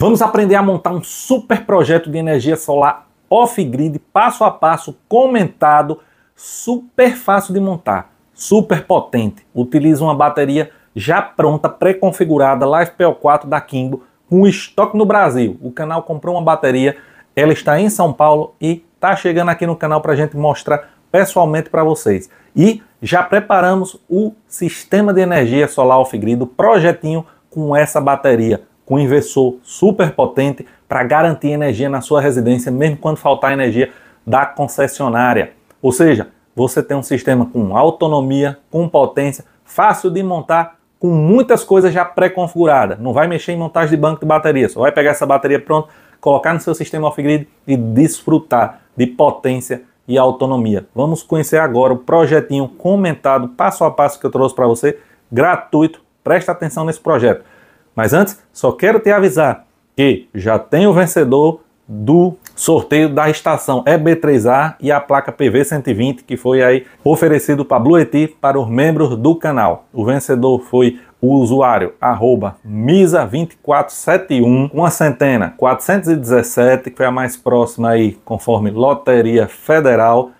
Vamos aprender a montar um super projeto de energia solar off-grid, passo a passo, comentado, super fácil de montar, super potente. Utiliza uma bateria já pronta, pré-configurada, Live PO4 da Kimbo, com estoque no Brasil. O canal comprou uma bateria, ela está em São Paulo e está chegando aqui no canal para a gente mostrar pessoalmente para vocês. E já preparamos o sistema de energia solar off-grid, o projetinho com essa bateria com inversor super potente para garantir energia na sua residência, mesmo quando faltar energia da concessionária. Ou seja, você tem um sistema com autonomia, com potência, fácil de montar, com muitas coisas já pré-configuradas. Não vai mexer em montagem de banco de bateria, só vai pegar essa bateria pronta, colocar no seu sistema off-grid e desfrutar de potência e autonomia. Vamos conhecer agora o projetinho comentado passo a passo que eu trouxe para você, gratuito. Presta atenção nesse projeto. Mas antes, só quero te avisar que já tem o vencedor do sorteio da estação EB3A e a placa PV120 que foi aí oferecido para Bluetooth para os membros do canal. O vencedor foi o usuário arroba misa2471, uma centena 417, que foi a mais próxima aí, conforme Loteria Federal.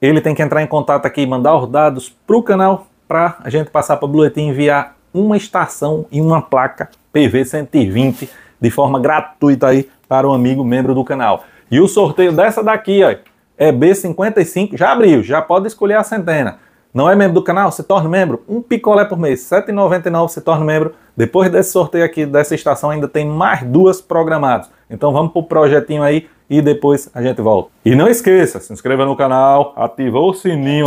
Ele tem que entrar em contato aqui e mandar os dados para o canal para a gente passar para o e enviar uma estação e uma placa PV120 de forma gratuita aí para um amigo membro do canal. E o sorteio dessa daqui, ó, é B55, já abriu, já pode escolher a centena. Não é membro do canal? Se torne membro. Um picolé por mês, R$ 7,99 se torne membro. Depois desse sorteio aqui, dessa estação, ainda tem mais duas programadas. Então vamos pro projetinho aí e depois a gente volta. E não esqueça, se inscreva no canal, ativa o sininho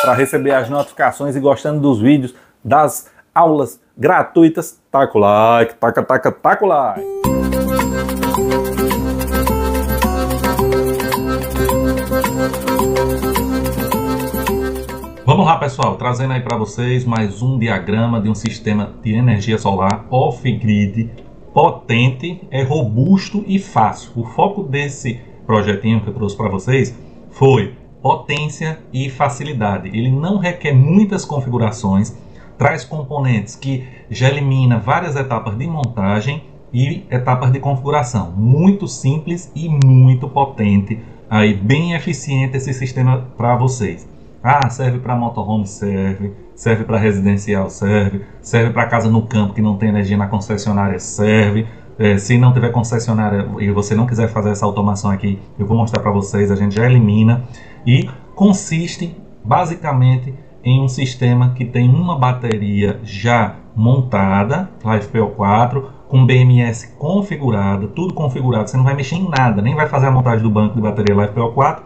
para receber as notificações e gostando dos vídeos, das aulas gratuitas, taca o like, taca, taca, taca o like. Vamos lá, pessoal, trazendo aí para vocês mais um diagrama de um sistema de energia solar off-grid potente, é robusto e fácil. O foco desse projetinho que eu trouxe para vocês foi potência e facilidade. Ele não requer muitas configurações, traz componentes que já elimina várias etapas de montagem e etapas de configuração. Muito simples e muito potente, aí bem eficiente esse sistema para vocês. Ah, serve para motorhome, serve, serve para residencial, serve, serve para casa no campo que não tem energia na concessionária, serve. É, se não tiver concessionária e você não quiser fazer essa automação aqui, eu vou mostrar para vocês, a gente já elimina e consiste basicamente em um sistema que tem uma bateria já montada, LiFePO4, com BMS configurada, tudo configurado, você não vai mexer em nada, nem vai fazer a montagem do banco de bateria LiFePO4,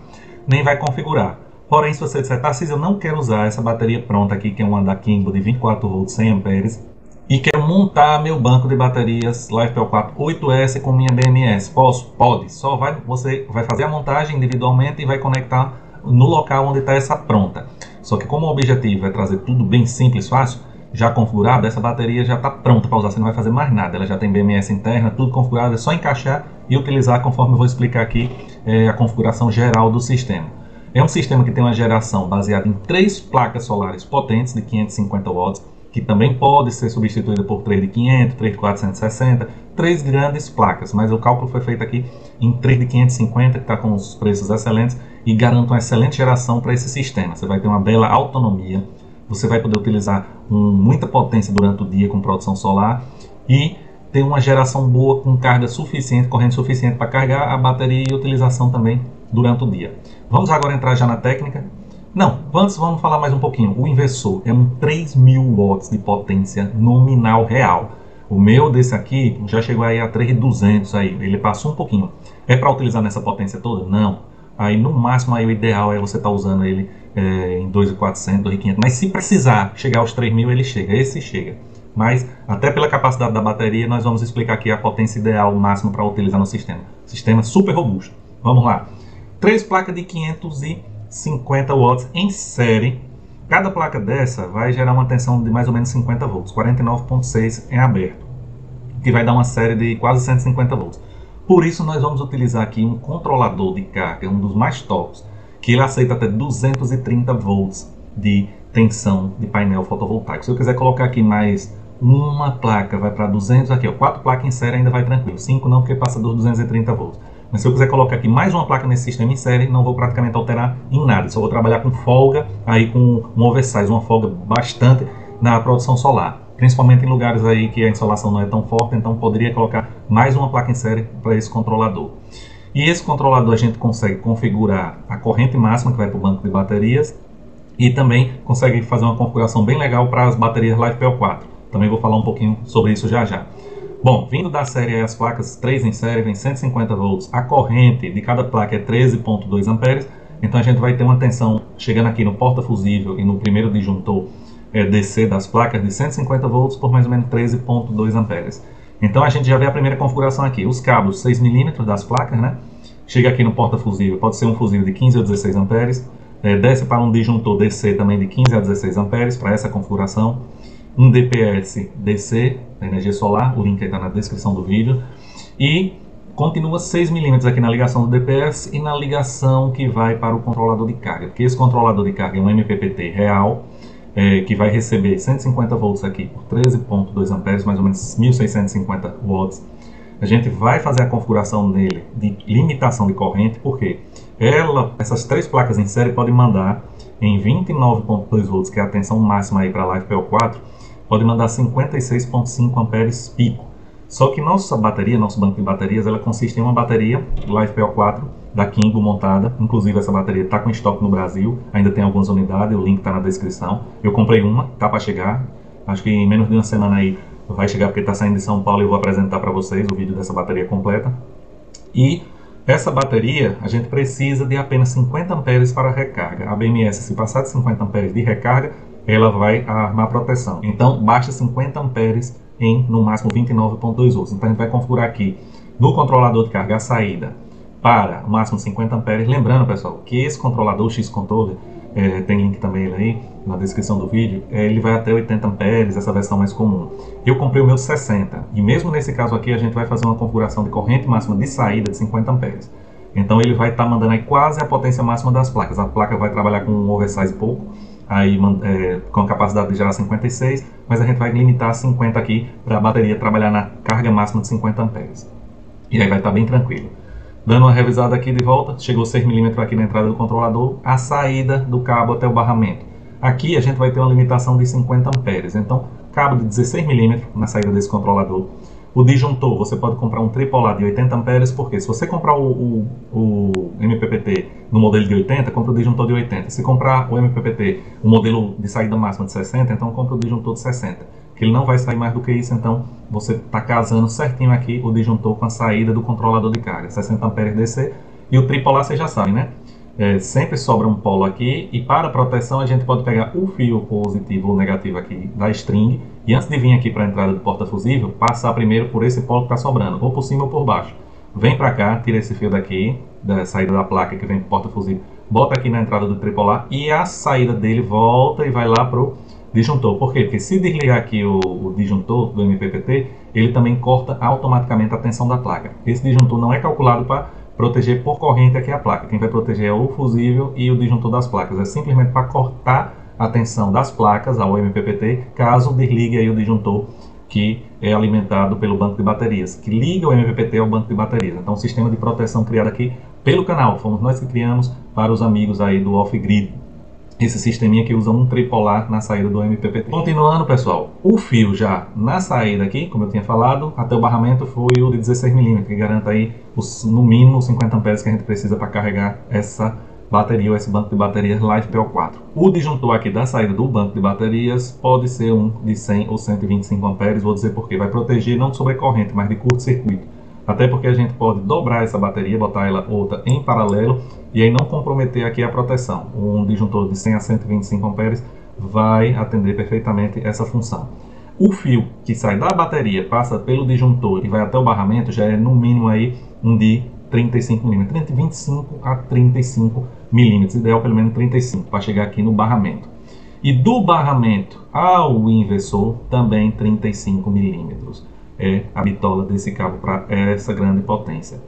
nem vai configurar. Porém, se você disser, Tarcísio, eu não quero usar essa bateria pronta aqui, que é uma da Kimbo de 24 volts 100 amperes, e quero montar meu banco de baterias LiFePO4 8S com minha BMS. Posso? Pode. Só vai, você vai fazer a montagem individualmente e vai conectar no local onde está essa pronta. Só que como o objetivo é trazer tudo bem simples, fácil, já configurado, essa bateria já está pronta para usar, você não vai fazer mais nada. Ela já tem BMS interna, tudo configurado, é só encaixar e utilizar conforme eu vou explicar aqui é, a configuração geral do sistema. É um sistema que tem uma geração baseada em três placas solares potentes de 550 watts, que também pode ser substituída por 3 de 500, 3 de 460, três grandes placas, mas o cálculo foi feito aqui em 3 de 550, que está com os preços excelentes e garante uma excelente geração para esse sistema. Você vai ter uma bela autonomia, você vai poder utilizar um, muita potência durante o dia com produção solar e ter uma geração boa com carga suficiente, corrente suficiente para carregar a bateria e utilização também durante o dia. Vamos agora entrar já na técnica. Não, antes vamos falar mais um pouquinho. O inversor é um 3000 watts de potência nominal real. O meu desse aqui já chegou aí a 3200 aí, ele passou um pouquinho. É para utilizar nessa potência toda? Não. Aí no máximo aí o ideal é você estar tá usando ele é, em 2.400, 2.500. Mas se precisar chegar aos 3.000 ele chega, esse chega. Mas até pela capacidade da bateria nós vamos explicar aqui a potência ideal máxima para utilizar no sistema. Sistema super robusto. Vamos lá. Três placas de 550 watts em série. Cada placa dessa vai gerar uma tensão de mais ou menos 50 volts, 49.6 em aberto, que vai dar uma série de quase 150 volts. Por isso nós vamos utilizar aqui um controlador de carga, um dos mais tops, que ele aceita até 230 volts de tensão de painel fotovoltaico. Se eu quiser colocar aqui mais uma placa vai para 200 aqui, ó, quatro placas em série ainda vai tranquilo, cinco não porque passa dos 230 volts. Mas se eu quiser colocar aqui mais uma placa nesse sistema em série, não vou praticamente alterar em nada, só vou trabalhar com folga, aí com um oversize, uma folga bastante na produção solar. Principalmente em lugares aí que a insolação não é tão forte, então poderia colocar mais uma placa em série para esse controlador. E esse controlador a gente consegue configurar a corrente máxima que vai para o banco de baterias e também consegue fazer uma configuração bem legal para as baterias LiFePO4. Também vou falar um pouquinho sobre isso já já. Bom, vindo da série as placas 3 em série vem 150 volts, a corrente de cada placa é 13.2 amperes, então a gente vai ter uma tensão chegando aqui no porta fusível e no primeiro disjuntor é, DC das placas de 150 volts por mais ou menos 13.2 amperes. Então a gente já vê a primeira configuração aqui, os cabos 6 milímetros das placas, né? Chega aqui no porta fusível, pode ser um fusível de 15 ou 16 amperes, é, desce para um disjuntor DC também de 15 a 16 amperes para essa configuração um DPS DC, energia solar, o link está na descrição do vídeo, e continua 6 mm aqui na ligação do DPS e na ligação que vai para o controlador de carga, porque esse controlador de carga é um MPPT real, é, que vai receber 150 volts aqui por 13.2 amperes, mais ou menos 1650 watts. A gente vai fazer a configuração nele de limitação de corrente, porque ela, essas três placas em série podem mandar em 29.2 volts, que é a tensão máxima aí para a LiFePO4, pode mandar 56.5 amperes pico. Só que nossa bateria, nosso banco de baterias, ela consiste em uma bateria LiFePO4 da Kingo montada. Inclusive essa bateria está com estoque no Brasil, ainda tem algumas unidades, o link está na descrição. Eu comprei uma, tá para chegar. Acho que em menos de uma semana aí vai chegar porque está saindo de São Paulo e eu vou apresentar para vocês o vídeo dessa bateria completa. E essa bateria, a gente precisa de apenas 50 amperes para recarga. A BMS, se passar de 50 amperes de recarga, ela vai armar proteção. Então, basta 50 amperes em, no máximo, 29.2 volts. Então, a gente vai configurar aqui no controlador de carga a saída para o máximo 50 amperes. Lembrando, pessoal, que esse controlador, o X-Controller, é, tem link também aí na descrição do vídeo, é, ele vai até 80 amperes, essa versão mais comum. Eu comprei o meu 60, e mesmo nesse caso aqui, a gente vai fazer uma configuração de corrente máxima de saída de 50 amperes. Então ele vai estar tá mandando aí quase a potência máxima das placas. A placa vai trabalhar com um oversize pouco, aí é, com a capacidade de gerar 56, mas a gente vai limitar a 50 aqui para a bateria trabalhar na carga máxima de 50 amperes. E aí vai estar tá bem tranquilo. Dando uma revisada aqui de volta, chegou 6mm aqui na entrada do controlador, a saída do cabo até o barramento. Aqui a gente vai ter uma limitação de 50 amperes, então cabo de 16mm na saída desse controlador o disjuntor, você pode comprar um tripolar de 80 amperes, porque se você comprar o, o, o, MPPT no modelo de 80, compra o disjuntor de 80. Se comprar o MPPT, o modelo de saída máxima de 60, então compra o disjuntor de 60. Que ele não vai sair mais do que isso, então você está casando certinho aqui o disjuntor com a saída do controlador de carga, 60 amperes DC. E o tripolar você já sabe, né? É, sempre sobra um polo aqui e para proteção a gente pode pegar o fio positivo ou negativo aqui da string e antes de vir aqui para a entrada do porta fusível, passar primeiro por esse polo que está sobrando, ou por cima ou por baixo. Vem para cá, tira esse fio daqui, da saída da placa que vem para o porta fusível, bota aqui na entrada do tripolar e a saída dele volta e vai lá para o disjuntor. Por quê? Porque se desligar aqui o, o, disjuntor do MPPT, ele também corta automaticamente a tensão da placa. Esse disjuntor não é calculado para proteger por corrente aqui a placa. Quem vai proteger é o fusível e o disjuntor das placas. É simplesmente para cortar a tensão das placas ao MPPT, caso desligue aí o disjuntor que é alimentado pelo banco de baterias, que liga o MPPT ao banco de baterias. Então, sistema de proteção criado aqui pelo canal, fomos nós que criamos para os amigos aí do off-grid esse sisteminha que usa um tripolar na saída do MPPT. Continuando, pessoal, o fio já na saída aqui, como eu tinha falado, até o barramento foi o de 16mm, que garanta aí os, no mínimo 50 amperes que a gente precisa para carregar essa bateria ou esse banco de baterias LiFePO4. O disjuntor aqui da saída do banco de baterias pode ser um de 100 ou 125 amperes, vou dizer porque vai proteger não de sobrecorrente, mas de curto-circuito. Até porque a gente pode dobrar essa bateria, botar ela outra em paralelo e aí não comprometer aqui a proteção. Um disjuntor de 100 a 125 amperes vai atender perfeitamente essa função. O fio que sai da bateria, passa pelo disjuntor e vai até o barramento, já é no mínimo aí um de 35 mm, entre 25 a 35 mm, ideal pelo menos 35 para chegar aqui no barramento. E do barramento ao inversor também 35 milímetros é a bitola desse cabo para essa grande potência.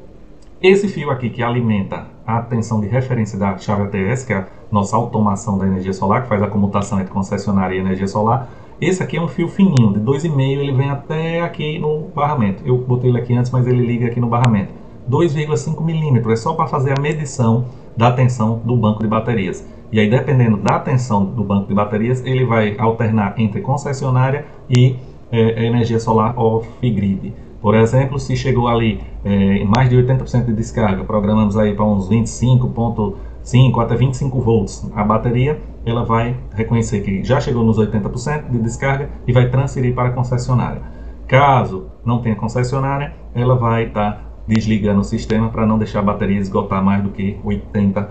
Esse fio aqui que alimenta a tensão de referência da chave ATS, que é a nossa automação da energia solar, que faz a comutação entre concessionária e energia solar, Esse aqui é um fio fininho, de 2,5 ele vem até aqui no barramento. Eu botei ele aqui antes, mas ele liga aqui no barramento. 2,5 milímetros, é só para fazer a medição da tensão do banco de baterias. E aí, dependendo da tensão do banco de baterias, ele vai alternar entre concessionária e é, energia solar off-grid. Por exemplo, se chegou ali é, mais de 80% de descarga, programamos aí para uns 25.5 até 25 volts a bateria, ela vai reconhecer que já chegou nos 80% de descarga e vai transferir para a concessionária. Caso não tenha concessionária, ela vai estar tá desligando o sistema para não deixar a bateria esgotar mais do que 80%.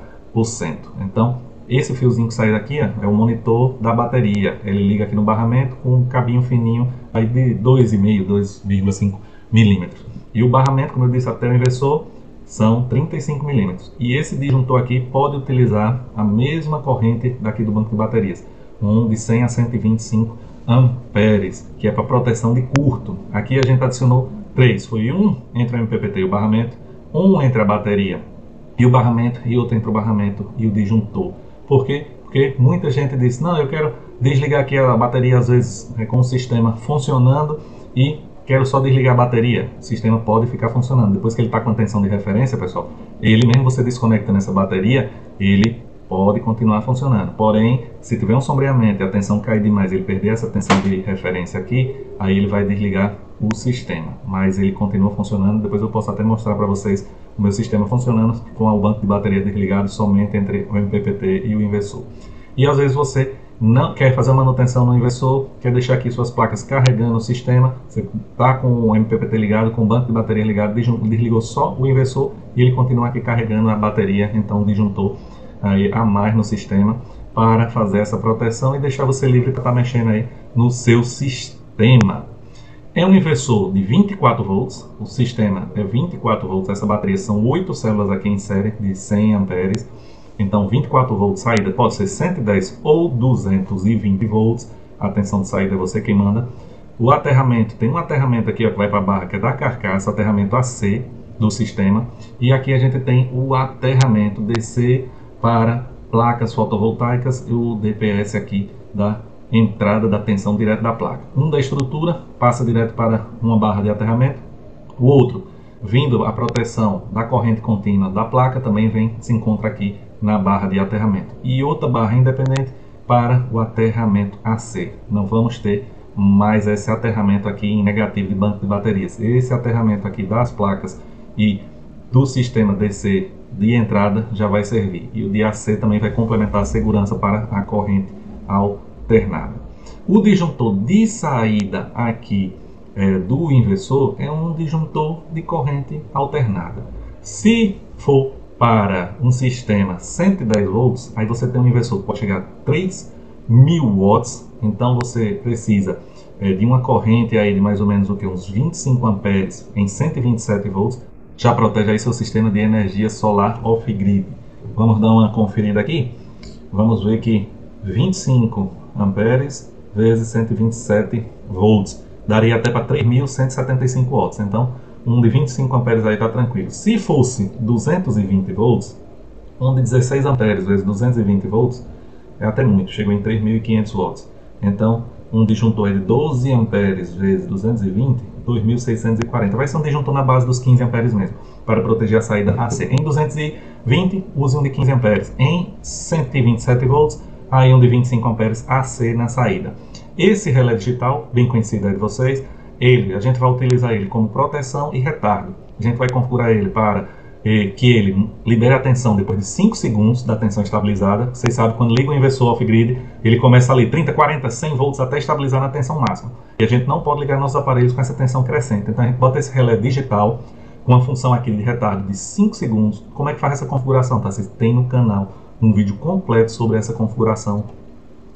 Então, esse fiozinho que sai daqui ó, é o monitor da bateria. Ele liga aqui no barramento com um cabinho fininho aí de 2,5, 2,5 milímetros. E o barramento, como eu disse, até o inversor são 35 milímetros. E esse disjuntor aqui pode utilizar a mesma corrente daqui do banco de baterias, um de 100 a 125 amperes, que é para proteção de curto. Aqui a gente adicionou três, foi um entre o MPPT e o barramento, um entre a bateria e o barramento e outro entre o barramento e o disjuntor. Por quê? Porque muita gente diz, não, eu quero desligar aqui a bateria às vezes é, com o sistema funcionando e quero só desligar a bateria, o sistema pode ficar funcionando. Depois que ele está com a tensão de referência, pessoal, ele mesmo você desconecta nessa bateria, ele pode continuar funcionando. Porém, se tiver um sombreamento e a tensão cair demais, ele perder essa tensão de referência aqui, aí ele vai desligar o sistema. Mas ele continua funcionando. Depois eu posso até mostrar para vocês o meu sistema funcionando com o banco de bateria desligado somente entre o MPPT e o inversor. E às vezes você não quer fazer manutenção no inversor, quer deixar aqui suas placas carregando o sistema, você está com o MPPT ligado, com o banco de bateria ligado, desligou só o inversor e ele continua aqui carregando a bateria, então o disjuntor aí a mais no sistema para fazer essa proteção e deixar você livre para estar tá mexendo aí no seu sistema. É um inversor de 24 volts, o sistema é 24 volts, essa bateria são 8 células aqui em série de 100 amperes então, 24 volts saída pode ser 110 ou 220 volts. A tensão de saída é você quem manda. O aterramento, tem um aterramento aqui ó, que vai para a barra, que é da carcaça, aterramento AC do sistema. E aqui a gente tem o aterramento DC para placas fotovoltaicas e o DPS aqui da entrada da tensão direto da placa. Um da estrutura passa direto para uma barra de aterramento. O outro, vindo a proteção da corrente contínua da placa, também vem se encontra aqui na barra de aterramento. E outra barra independente para o aterramento AC. Não vamos ter mais esse aterramento aqui em negativo de banco de baterias. Esse aterramento aqui das placas e do sistema DC de entrada já vai servir. E o de AC também vai complementar a segurança para a corrente alternada. O disjuntor de saída aqui é, do inversor é um disjuntor de corrente alternada. Se for para um sistema 110 volts, aí você tem um inversor que pode chegar a 3 mil watts, então você precisa é, de uma corrente aí de mais ou menos o que uns 25 amperes em 127 volts, já protege aí seu sistema de energia solar off-grid. Vamos dar uma conferida aqui? Vamos ver que 25 amperes vezes 127 volts daria até para 3.175 watts. Então, um de 25 amperes aí está tranquilo. Se fosse 220 volts, um de 16 amperes vezes 220 volts é até muito, chegou em 3.500 watts. Então, um disjuntor de 12 amperes vezes 220, 2.640. Vai ser um disjuntor na base dos 15 amperes mesmo, para proteger a saída AC. Em 220, use um de 15 amperes. Em 127 volts, aí um de 25 amperes AC na saída. Esse relé digital, bem conhecido aí de vocês, ele, a gente vai utilizar ele como proteção e retardo. A gente vai configurar ele para eh, que ele libere a tensão depois de 5 segundos da tensão estabilizada. Vocês sabem, quando liga o inversor off-grid, ele começa ali 30, 40, 100 volts até estabilizar na tensão máxima. E a gente não pode ligar nossos aparelhos com essa tensão crescente. Então a gente bota esse relé digital com a função aqui de retardo de 5 segundos. Como é que faz essa configuração? Tá? Vocês têm no canal um vídeo completo sobre essa configuração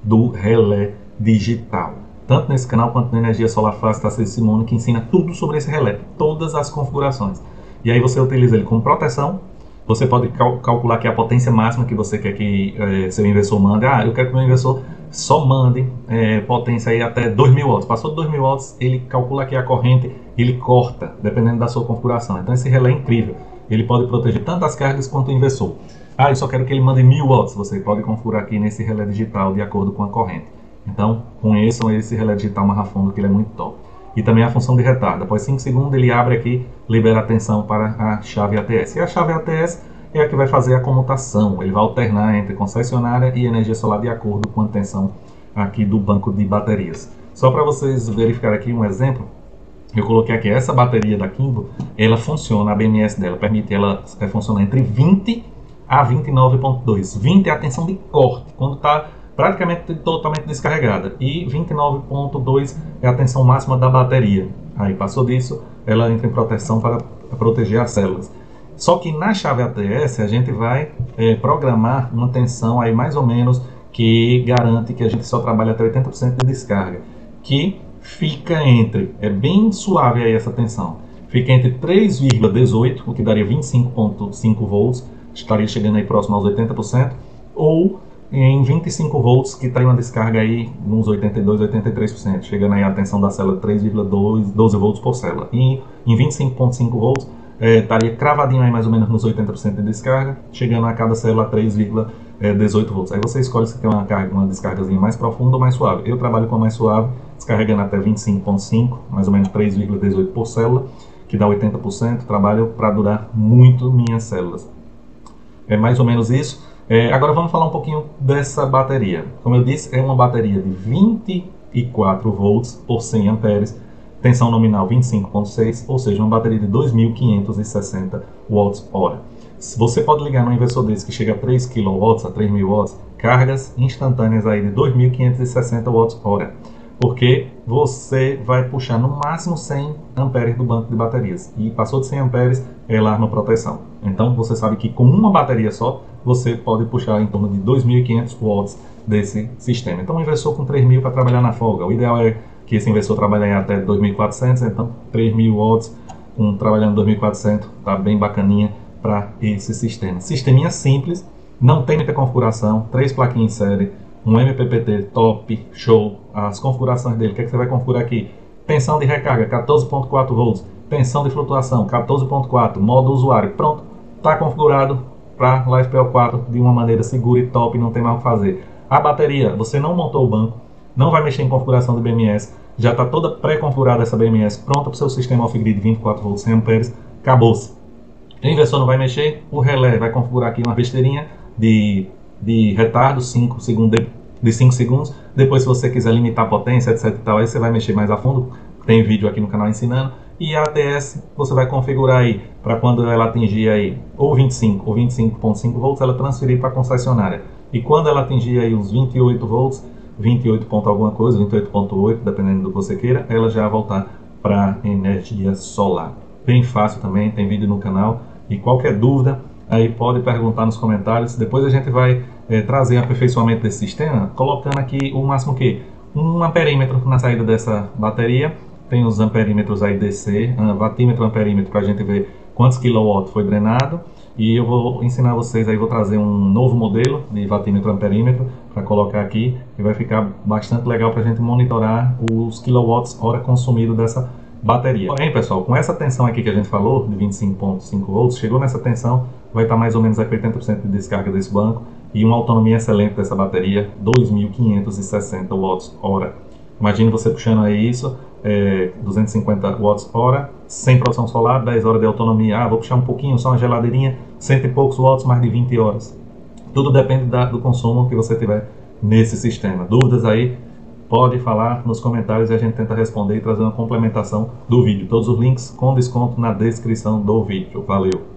do relé digital tanto nesse canal quanto na Energia Solar Fácil Tarcísio Simone, que ensina tudo sobre esse relé, todas as configurações. E aí você utiliza ele como proteção, você pode cal calcular que a potência máxima que você quer que é, seu inversor mande. Ah, eu quero que meu inversor só mande é, potência aí até 2.000 watts. Passou de 2.000 watts, ele calcula aqui a corrente, ele corta, dependendo da sua configuração. Então esse relé é incrível. Ele pode proteger tanto as cargas quanto o inversor. Ah, eu só quero que ele mande 1.000 watts. Você pode configurar aqui nesse relé digital de acordo com a corrente. Então, conheçam esse relé digital marra fundo que ele é muito top. E também a função de retardo. Após 5 segundos ele abre aqui, libera a tensão para a chave ATS. E a chave ATS é a que vai fazer a comutação. Ele vai alternar entre concessionária e energia solar de acordo com a tensão aqui do banco de baterias. Só para vocês verificarem aqui um exemplo, eu coloquei aqui essa bateria da Kimbo, ela funciona, a BMS dela permite ela é, funcionar entre 20 a 29.2. 20 é a tensão de corte, quando está praticamente totalmente descarregada, e 29.2 é a tensão máxima da bateria. Aí passou disso, ela entra em proteção para proteger as células. Só que na chave ATS a gente vai é, programar uma tensão aí mais ou menos que garante que a gente só trabalha até 80% de descarga, que fica entre, é bem suave aí essa tensão, fica entre 3,18, o que daria 25,5 volts, estaria chegando aí próximo aos 80%, ou em 25 volts, que está em uma descarga aí uns 82, 83%, chegando aí a tensão da célula 3,12 volts por célula. E em 25,5 volts, é, estaria cravadinho aí mais ou menos nos 80% de descarga, chegando a cada célula a 3,18 é, volts. Aí você escolhe se quer uma, carga, uma descargazinha mais profunda ou mais suave. Eu trabalho com a mais suave, descarregando até 25,5, mais ou menos 3,18 por célula, que dá 80%. Trabalho para durar muito minhas células. É mais ou menos isso. É, agora vamos falar um pouquinho dessa bateria. Como eu disse, é uma bateria de 24 volts por 100 amperes tensão nominal 25.6, ou seja, uma bateria de 2.560 watts-hora. Você pode ligar no inversor desse que chega a 3 kW, a 3.000 watts, cargas instantâneas aí de 2.560 watts-hora, porque você vai puxar no máximo 100 amperes do banco de baterias, e passou de 100 amperes é alarma proteção. Então você sabe que com uma bateria só, você pode puxar em torno de 2.500 watts desse sistema. Então um inversor com 3.000 para trabalhar na folga. O ideal é que esse inversor trabalha em até 2.400, então 3.000 watts, um trabalhando 2.400, tá bem bacaninha para esse sistema. Sisteminha simples, não tem muita configuração, três plaquinhas em série, um MPPT top, show, as configurações dele, o que, é que você vai configurar aqui? Tensão de recarga, 14.4 volts, tensão de flutuação, 14.4, modo usuário, pronto, está configurado para LivePL 4 de uma maneira segura e top, não tem mais o que fazer. A bateria, você não montou o banco, não vai mexer em configuração do BMS, já está toda pré-configurada essa BMS, pronta para o seu sistema off-grid 24 volts 100 amperes, acabou-se. O inversor não vai mexer, o relé vai configurar aqui uma besteirinha de, de retardo 5 segundos, de 5 segundos, depois se você quiser limitar a potência, etc e tal, aí você vai mexer mais a fundo, tem vídeo aqui no canal ensinando, e a ATS você vai configurar aí para quando ela atingir aí ou 25 ou 25.5 volts, ela transferir para a concessionária. E quando ela atingir aí os 28 volts, 28 ponto alguma coisa, 28.8, dependendo do que você queira, ela já voltar para energia solar. Bem fácil também, tem vídeo no canal. E qualquer dúvida, aí pode perguntar nos comentários. Depois a gente vai é, trazer aperfeiçoamento desse sistema, colocando aqui o máximo que um amperímetro na saída dessa bateria. Tem os amperímetros aí DC, watímetro, amperímetro, para a gente ver quantos quilowatts foi drenado e eu vou ensinar vocês aí, vou trazer um novo modelo de vatímetro amperímetro para colocar aqui e vai ficar bastante legal para a gente monitorar os quilowatts hora consumido dessa bateria. Porém, pessoal, com essa tensão aqui que a gente falou, de 25.5 volts, chegou nessa tensão, vai estar mais ou menos a 80% de descarga desse banco e uma autonomia excelente dessa bateria, 2.560 watts hora. Imagine você puxando aí isso, é, 250 watts hora, sem produção solar, 10 horas de autonomia. Ah, vou puxar um pouquinho, só uma geladeirinha, cento e poucos watts, mais de 20 horas. Tudo depende da, do consumo que você tiver nesse sistema. Dúvidas aí? Pode falar nos comentários e a gente tenta responder e trazer uma complementação do vídeo. Todos os links com desconto na descrição do vídeo. Valeu!